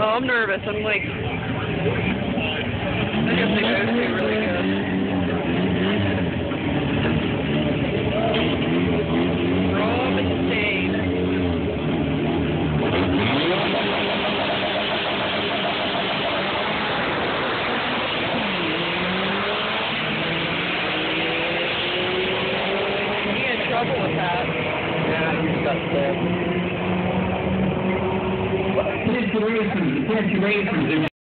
Oh, I'm nervous. I'm like, I guess they go to really good. Trouble with that. Yeah, he's stuck there. Situations, situations.